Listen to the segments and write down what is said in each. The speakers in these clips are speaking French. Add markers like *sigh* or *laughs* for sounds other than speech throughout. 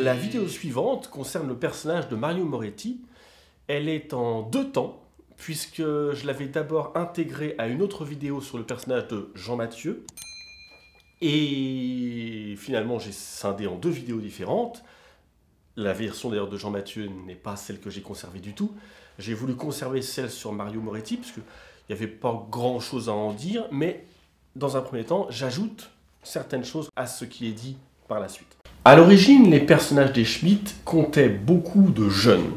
La vidéo suivante concerne le personnage de Mario Moretti. Elle est en deux temps, puisque je l'avais d'abord intégré à une autre vidéo sur le personnage de Jean Mathieu. Et finalement, j'ai scindé en deux vidéos différentes. La version d'ailleurs de Jean Mathieu n'est pas celle que j'ai conservée du tout. J'ai voulu conserver celle sur Mario Moretti, parce qu'il n'y avait pas grand chose à en dire, mais dans un premier temps, j'ajoute certaines choses à ce qui est dit par la suite. À l'origine, les personnages des Schmitt comptaient beaucoup de jeunes.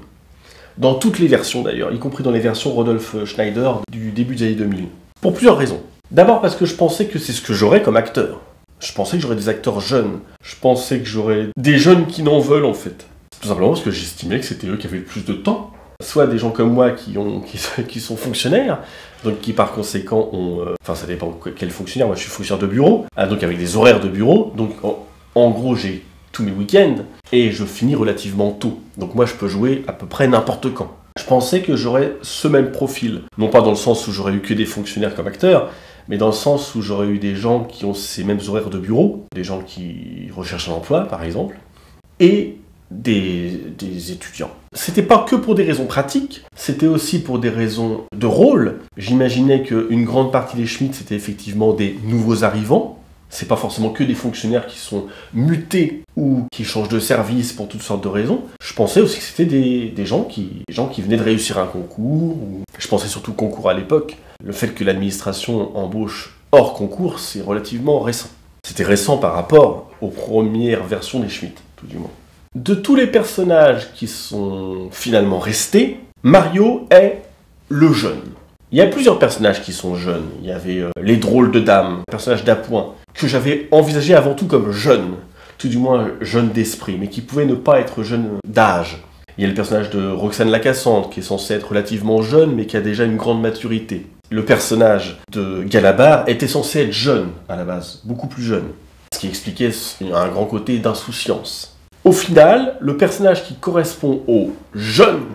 Dans toutes les versions d'ailleurs, y compris dans les versions Rodolphe Schneider du début des années 2000. Pour plusieurs raisons. D'abord parce que je pensais que c'est ce que j'aurais comme acteur. Je pensais que j'aurais des acteurs jeunes. Je pensais que j'aurais des jeunes qui n'en veulent en fait. Tout simplement parce que j'estimais que c'était eux qui avaient le plus de temps. Soit des gens comme moi qui, ont, qui, *laughs* sont fonctionnaires, donc qui par conséquent ont... Euh, enfin ça dépend quel fonctionnaire, moi je suis fonctionnaire de bureau, ah, donc avec des horaires de bureau, donc en gros j'ai tous mes week-ends et je finis relativement tôt. Donc moi je peux jouer à peu près n'importe quand. Je pensais que j'aurais ce même profil, non pas dans le sens où j'aurais eu que des fonctionnaires comme acteurs, mais dans le sens où j'aurais eu des gens qui ont ces mêmes horaires de bureau, des gens qui recherchent un emploi par exemple, et des, des étudiants. C'était pas que pour des raisons pratiques, c'était aussi pour des raisons de rôle. J'imaginais qu'une grande partie des Schmitt c'était effectivement des nouveaux arrivants, c'est pas forcément que des fonctionnaires qui sont mutés ou qui changent de service pour toutes sortes de raisons. Je pensais aussi que c'était des, gens qui, gens qui venaient de réussir un concours. Je pensais surtout concours à l'époque. Le fait que l'administration embauche hors concours, c'est relativement récent. C'était récent par rapport aux premières versions des Schmitt, tout du moins. De tous les personnages qui sont finalement restés, Mario est le jeune. Il y a plusieurs personnages qui sont jeunes. Il y avait euh, les drôles de dames, personnage d'appoint, que j'avais envisagé avant tout comme jeune, tout du moins jeune d'esprit, mais qui pouvait ne pas être jeune d'âge. Il y a le personnage de Roxane Lacassante, qui est censé être relativement jeune, mais qui a déjà une grande maturité. Le personnage de Galabar était censé être jeune à la base, beaucoup plus jeune, ce qui expliquait un grand côté d'insouciance. Au final, le personnage qui correspond au jeune,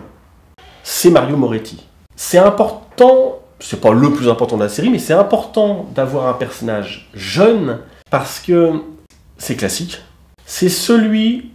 c'est Mario Moretti. C'est important c'est pas le plus important de la série, mais c'est important d'avoir un personnage jeune parce que c'est classique. C'est celui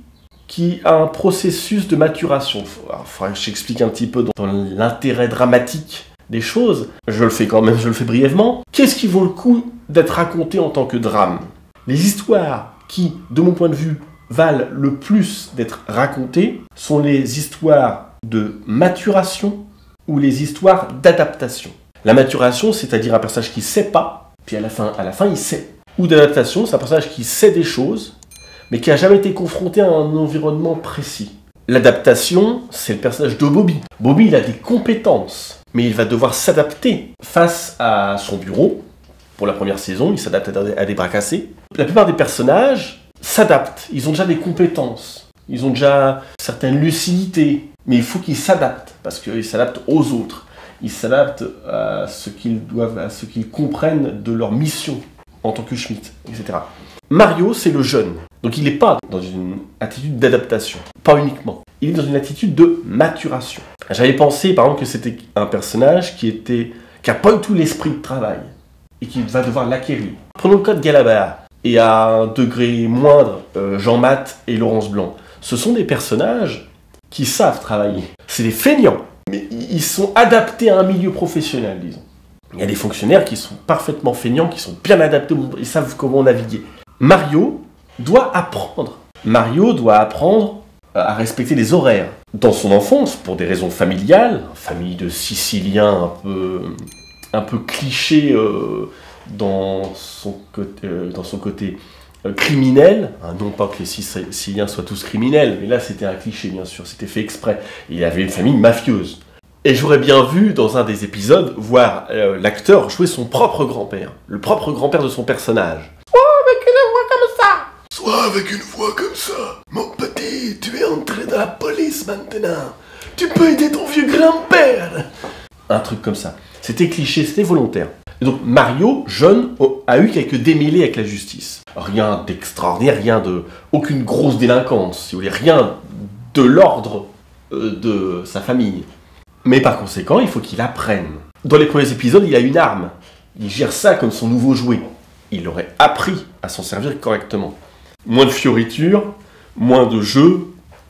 qui a un processus de maturation. Faudrait que j'explique un petit peu dans, l'intérêt dramatique des choses. Je le fais quand même, je le fais brièvement. Qu'est-ce qui vaut le coup d'être raconté en tant que drame? Les histoires qui, de mon point de vue, valent le plus d'être racontées sont les histoires de maturation ou les histoires d'adaptation. La maturation, c'est-à-dire un personnage qui sait pas, puis à la fin, à la fin il sait. Ou d'adaptation, c'est un personnage qui sait des choses, mais qui a jamais été confronté à un environnement précis. L'adaptation, c'est le personnage de Bobby. Bobby, il a des compétences, mais il va devoir s'adapter face à son bureau. Pour la première saison, il s'adapte à des bras cassés. La plupart des personnages s'adaptent, ils ont déjà des compétences, ils ont déjà certaines lucidités, mais il faut qu'ils s'adaptent, parce qu'ils s'adaptent aux autres ils s'adaptent à ce qu'ils doivent, à ce qu'ils comprennent de leur mission en tant que Schmitt, etc. Mario, c'est le jeune. Donc il n'est pas dans une attitude d'adaptation, pas uniquement. Il est dans une attitude de maturation. J'avais pensé, par exemple, que c'était un personnage qui était, qui a pas du tout l'esprit de travail et qui va devoir l'acquérir. Prenons le cas de Galabert et à un degré moindre, euh, Jean-Math et Laurence Blanc. Ce sont des personnages qui savent travailler. C'est des feignants ils sont adaptés à un milieu professionnel, disons. Il y a des fonctionnaires qui sont parfaitement feignants, qui sont bien adaptés, ils savent comment naviguer. Mario doit apprendre. Mario doit apprendre à respecter les horaires. Dans son enfance, pour des raisons familiales, famille de Siciliens un peu, un peu cliché euh, dans, son côté, euh, dans son côté euh, criminel, hein, non pas que les Siciliens soient tous criminels, mais là c'était un cliché bien sûr, c'était fait exprès. Il avait une famille mafieuse. Et j'aurais bien vu dans un des épisodes voir euh, l'acteur jouer son propre grand-père, le propre grand-père de son personnage. Soit avec une voix comme ça Soit avec une voix comme ça Mon petit, tu es entré dans la police maintenant Tu peux aider ton vieux grand-père Un truc comme ça. C'était cliché, c'était volontaire. Et donc Mario, jeune, a eu quelques démêlés avec la justice. Rien d'extraordinaire, rien de... aucune grosse délinquance, si vous voulez, rien de l'ordre euh, de sa famille. Mais par conséquent, il faut qu'il apprenne. Dans les premiers épisodes, il a une arme. Il gère ça comme son nouveau jouet. Il aurait appris à s'en servir correctement. Moins de fioritures, moins de jeux,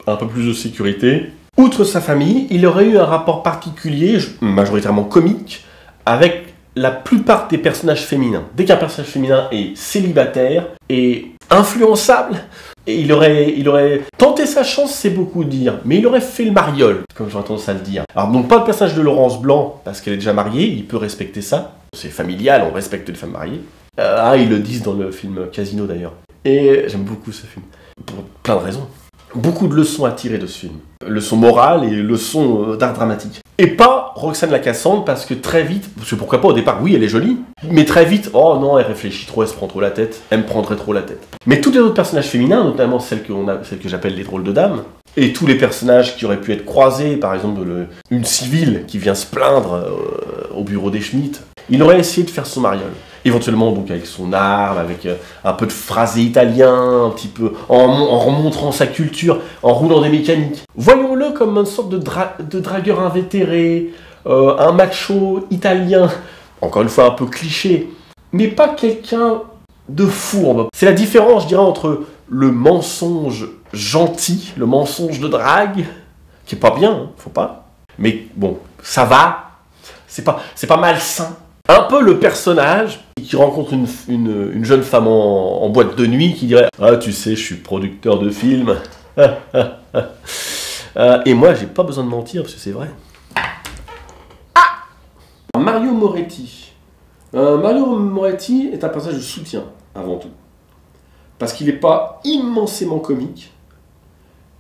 un peu plus de sécurité. Outre sa famille, il aurait eu un rapport particulier, majoritairement comique, avec la plupart des personnages féminins. Dès qu'un personnage féminin est célibataire et influençable, il aurait, tenté sa chance, c'est beaucoup dire, mais il aurait fait le mariole, comme j'aurais tendance à le dire. Alors, donc pas le personnage de Laurence Blanc, parce qu'elle est déjà mariée, il peut respecter ça. C'est familial, on respecte les femmes mariées. Euh, ah, ils le disent dans le film Casino d'ailleurs. Et j'aime beaucoup ce film, pour plein de raisons. Beaucoup de leçons à tirer de ce film. Leçons morales et leçons euh, d'art dramatique. Et pas Roxane la Cassandre, parce que très vite, parce que pourquoi pas au départ, oui, elle est jolie, mais très vite, oh non, elle réfléchit trop, elle se prend trop la tête, elle me prendrait trop la tête. Mais tous les autres personnages féminins, notamment celles que, celles que j'appelle les drôles de dames, et tous les personnages qui auraient pu être croisés, par exemple une civile qui vient se plaindre euh, au bureau des Schmitt, il aurait essayé de faire son mariole éventuellement donc avec son arme, avec euh, un peu de phrasé italien, un petit peu en, remontrant sa culture, en roulant des mécaniques. Voyons-le comme une sorte de, de dragueur invétéré, euh, un macho italien, encore une fois un peu cliché, mais pas quelqu'un de fourbe. C'est la différence, je dirais, entre le mensonge gentil, le mensonge de drague, qui est pas bien, hein, faut pas. Mais bon, ça va, c'est pas, c'est pas malsain un peu le personnage qui rencontre une, jeune femme en, boîte de nuit qui dirait Ah, tu sais, je suis producteur de films. *laughs* Euh, et moi, j'ai pas besoin de mentir parce que c'est vrai. Ah Mario Moretti. Euh, Mario Moretti est un personnage de soutien, avant tout. Parce qu'il n'est pas immensément comique.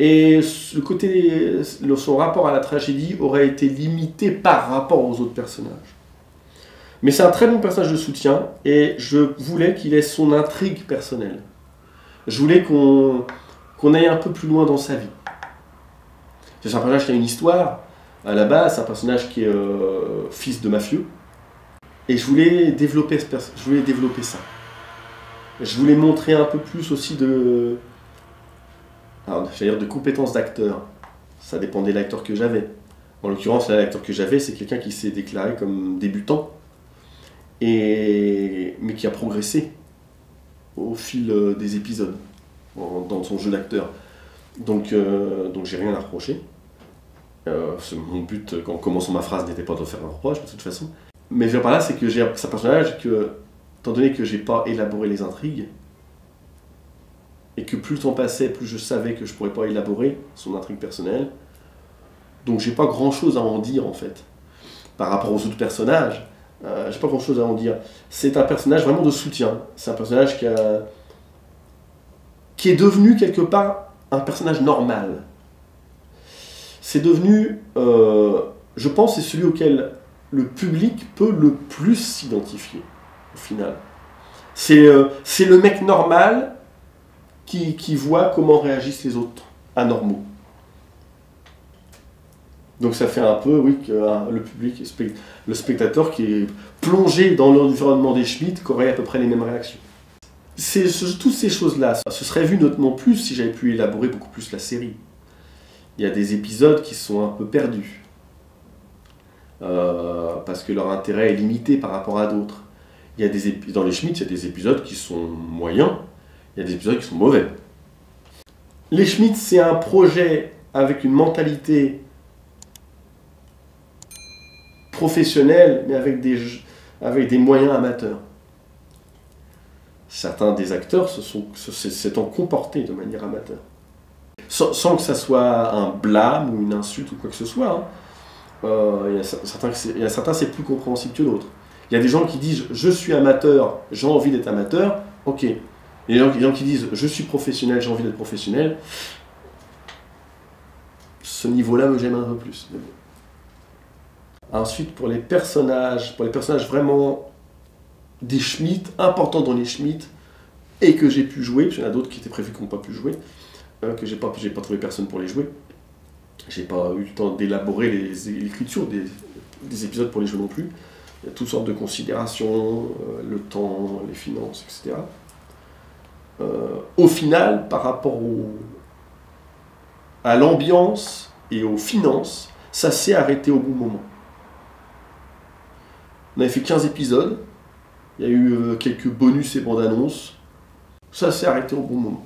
Et côté, son rapport à la tragédie aurait été limité par rapport aux autres personnages. Mais c'est un très bon personnage de soutien et je voulais qu'il ait son intrigue personnelle. Je voulais qu'on aille un peu plus loin dans sa vie. C'est un personnage qui a une histoire. À la base, c'est un personnage qui est euh, fils de mafieux. Et je voulais développer, je voulais développer ça. Je voulais montrer un peu plus aussi de, dire de compétences d'acteur. Ça dépendait de l'acteur que j'avais. En l'occurrence, l'acteur que j'avais, c'est quelqu'un qui s'est déclaré comme débutant mais qui a progressé au fil euh, des épisodes dans son jeu d'acteur. Donc, euh, donc j'ai rien à reprocher. Euh, mon but, en commençant ma phrase, n'était pas de faire un reproche, de toute façon. Mais je veux par là, c'est que j'ai appris un personnage que, étant donné que j'ai pas élaboré les intrigues, et que plus le temps passait, plus je savais que je pourrais pas élaborer son intrigue personnelle, donc j'ai pas grand chose à en dire en fait, par rapport aux autres personnages. Euh, j'ai pas grand chose à en dire. C'est un personnage vraiment de soutien. C'est un personnage qui, qui est devenu quelque part un personnage normal. C'est devenu, euh, je pense, c'est celui auquel le public peut le plus s'identifier, au final. C'est euh, le mec normal qui, qui voit comment réagissent les autres anormaux. Donc ça fait un peu, oui, que hein, le public, le spectateur qui est plongé dans l'environnement des Schmitt, aurait à peu près les mêmes réactions. Toutes ces choses-là, ce serait vu notamment plus si j'avais pu élaborer beaucoup plus la série. Il y a des épisodes qui sont un peu perdus. Euh, parce que leur intérêt est limité par rapport à d'autres. Il y a des dans les Schmitt, il y a des épisodes qui sont moyens, il y a des épisodes qui sont mauvais. Les Schmitt, c'est un projet avec une mentalité professionnel, mais avec des, moyens amateurs. Certains des acteurs se sont s'étant comportés de manière amateur. Sans, que ça soit un blâme ou une insulte ou quoi que ce soit. Hein. Euh, il, y a certains, il y a certains, c'est plus compréhensible que d'autres. Il y a des gens qui disent je suis amateur, j'ai envie d'être amateur, ok. Il y a des gens qui disent je suis professionnel, j'ai envie d'être professionnel. Ce niveau-là me gêne un peu plus. Ensuite, pour les personnages, pour les personnages vraiment des Schmitt, importants dans les Schmitt, et que j'ai pu jouer, parce qu'il y en a d'autres qui étaient prévus qui n'ont pas pu jouer, euh, que j'ai pas, pas trouvé personne pour les jouer. J'ai pas eu le temps d'élaborer l'écriture des, des, épisodes pour les jouer non plus. Il y a toutes sortes de considérations, euh, le temps, les finances, etc. Euh, au final, par rapport à l'ambiance et aux finances, ça s'est arrêté au bon moment. On avait fait 15 épisodes. Il y a eu euh, quelques bonus et bandes annonces. Ça s'est arrêté au bon moment.